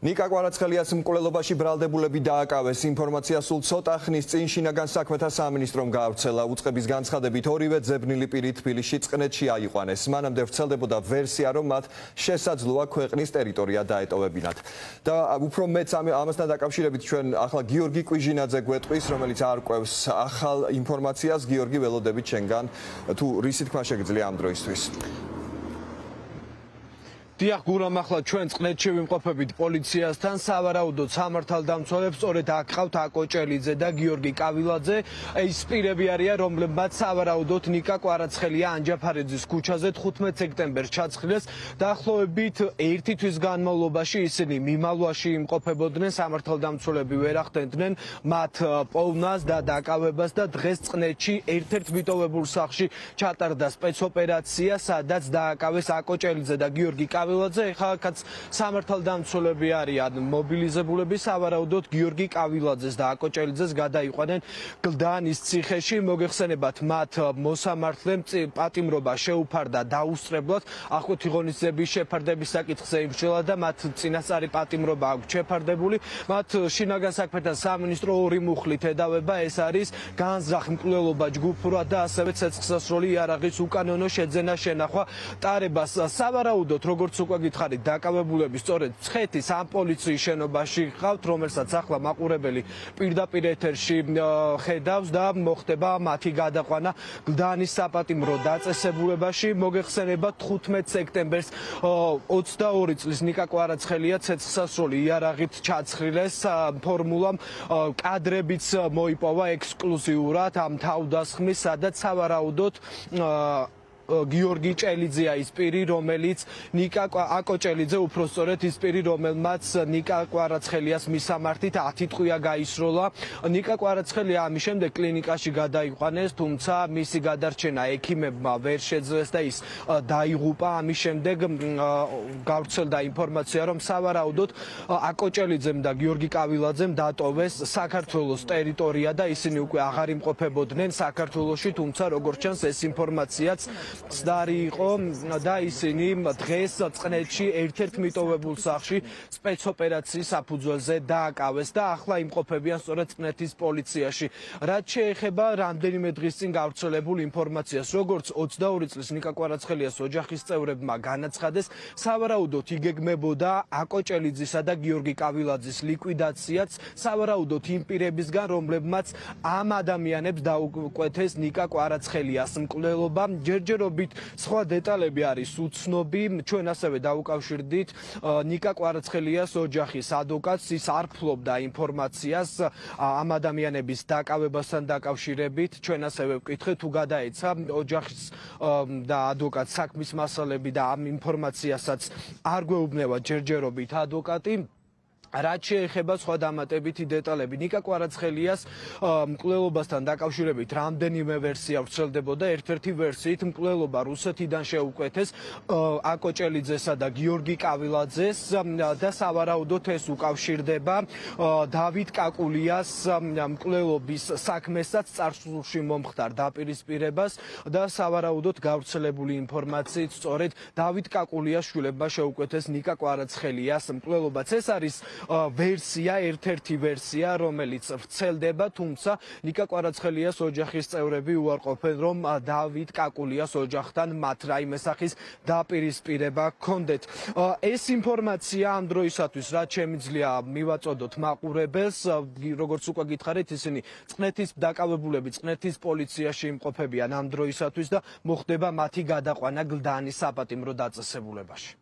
ნიკა კვარაცხელიას მკვლელობაში ბრალდებულები დააკავეს. ინფორმაცია სულ ცოტა ხნის წინ შინაგან საქმეთა სამინისტრომ გაავრცელა. უწყების განცხადებით ორივე ძებნილი პირი თბილისში წყნეთში აიყვანეს. მანამდე ვრცელდებოდა ვერსია რომ მათ შესაძლოა ქვეყნის ტერიტორია დაეტოვებინათ. და უფრო მეც ამასთან დაკავშირებით ჩვენ ახლა გიორგი კვიჟინაძე გვეტყვის რომელიც არკვევს ახალ ინფორმაციას. გიორგი ველოდებით ჩვენგან თუ რისი თქვა შეგიძლია ამ დროისთვის დიახ გურამ ახლა ჩვენ წნეთში ვიმყოფებით პოლიციასთან სავარაუდოდ სამართალდამცველებს სწორედ აქ ყავთ აკოჭელიძე და გიორგი კავილაძე. ეს პირები არიან რომლებმაც სავარაუდოდ ნიკა კვარაცხელია ანჯაფარიძის ქუჩაზე 15 სექტემბერს ჩაცხრეს დაახლოებით ერთი თვის განმავლობაში ისინი მიმალვაში იმყოფებოდნენ სამართალდამცველები ვერ ახდენდნენ მათ პოვნას და დაკავებას და დღეს წნეთში ერთ-ერთ მიტოვებულ სახლში ჩატარდა სპეცოპერაცია სადაც დააკავეს აკოჭელიძე და გიორგი კავილაძე კავილაძე ეხლა სამართალდამცველები არიან. მობილიზებულები სავარაუდოდ გიორგი კავილაძეს და აკოჭელიძეს გადაიყვანენ გლდანის ციხეში. მოგეხსენებათ მათ მოსამართლემ პატიმრობა შეუფარდა დაუსწრებლად. ახოთი ღონისძიების შეფარდების საკითხზე იმშელა და მათ წინასწარი პატიმრობა აქვს შეფარდებული. მათ შინაგან საქმეთა სამინისტრო ორი მუხლით ედავება. ეს არის განზრახ მკვლელობა ჯგუფურად და ასევე ცეცხლსასროლი იარაღის უკანონო შეძენა შენახვა ტარებას. სავარაუდოდ როგორც უკვე გითხარით დაკავებულები სწორედ ცხეთის ამ პოლიციის შენობაში ხავთ რომელსაც ახლა მაყურებელი პირდაპირ ეთერში ხედავს და მოხდება მათი გადაყვანა გლდანის საპატიმრო დაწესებულებაში. მოგეხსენება 15 სექტემბერს 22 წლის ნიკა კვარაცხელია ცეცხლსასროლი იარაღით ჩაცხრილეს ფორმულამ კადრებიც მოიპოვა ექსკლუზიურად ამ თავდასხმის სადაც სავარაუდოდ გიორგი ჭელიძეა ის პირი, რომელიც ნიკა აკოჭელიძე უფრო სწორედ ის პირი, რომელმაც ნიკა კვარაცხელიას მისამართით 10 ტყვია გაისროლა. ნიკა კვარაცხელია ამის შემდეგ კლინიკაში გადაიყვანეს, თუმცა მისი გადარჩენა ექიმებმა ვერ შეძლეს და ის დაიღუპა. ამის შემდეგ გავრცელდა ინფორმაცია, რომ სავარაუდოდ აკოჭელიძემ და გიორგი კავილაძემ დატოვეს საქართველოს ტერიტორია და ისინი უკვე აღარ იმყოფებოდნენ საქართველოში, თუმცა როგორც ჩანს ეს ინფორმაციაც ცდარი იყო და ისინი დღეს წნეთში ერთ-ერთ მიტოვებულ სახლში სპეცოპერაციის საფუძველზე დააკავეს და ახლა იმყოფებიან სწორედ წნეთის პოლიციაში. რაც შეეხება რამდენიმე დღის წინ გავრცელებულ ინფორმაციას, როგორც 22 წლის ნიკა კვარაცხელიას ოჯახის წევრებმა განაცხადეს, სავარაუდოდ იგეგმებოდა აკოჭელიძისა და გიორგი კავილაძის ლიკვიდაციაც, სავარაუდოდ იმ პირებისგან, რომლებმაც ამ ადამიანებს დაუკვეთეს ნიკა კვარაცხელიას მკვლელობა ჯერჯერო ფაქტობრივად სხვა დეტალები არის უცნობი. ჩვენ ასევე დაუკავშირდით ნიკა კვარაცხელიას ოჯახის ადვოკატს, ის არ ფლობდა ინფორმაციას ამ ადამიანების დაკავებასთან დაკავშირებით. ჩვენ ასევე ვკითხეთ თუ გადაეცა ოჯახის და ადვოკატს საქმის მასალები და ამ ინფორმაციასაც არ გვეუბნება ჯერჯერობით ადვოკატი. რაც შეეხება სხვა დამატებითი დეტალები. ნიკა კვარაცხელიას მკვლელობასთან დაკავშირებით რამდენიმე ვერსია ვრცელდებოდა. ერთ-ერთი ვერსიით მკვლელობა რუსეთიდან შეუკვეთეს აკოჭელიძესა და გიორგი კავილაძეს და სავარაუდოდ ეს უკავშირდება დავით კაკულიას მკვლელობის საქმესაც წარსულში მომხდარ დაპირისპირებას და სავარაუდოდ გავრცელებული ინფორმაციით სწორედ დავით კაკულიას შვილებმა შეუკვეთეს ნიკა კვარაცხელიას მკვლელობაც. ეს არის ვერსია, ერთ-ერთი ვერსია, რომელიც ვრცელდება, თუმცა ნიკა კვარაცხელიას ოჯახის წევრები უარყოფენ, რომ დავით კაკულიას ოჯახთან მათ რაიმე სახის დაპირისპირება ჰქონდეთ. ეს ინფორმაცია ამ დროისათვის რაც შემიძლია მივაწოდოთ მაყურებელს, როგორც უკვე გითხარით, ისინი წნეთის დაკავებულები, წნეთის პოლიციაში იმყოფებიან ამ დროისათვის და მოხდება მათი გადაყვანა გლდანის საპატიმრო დაწესებულებაში.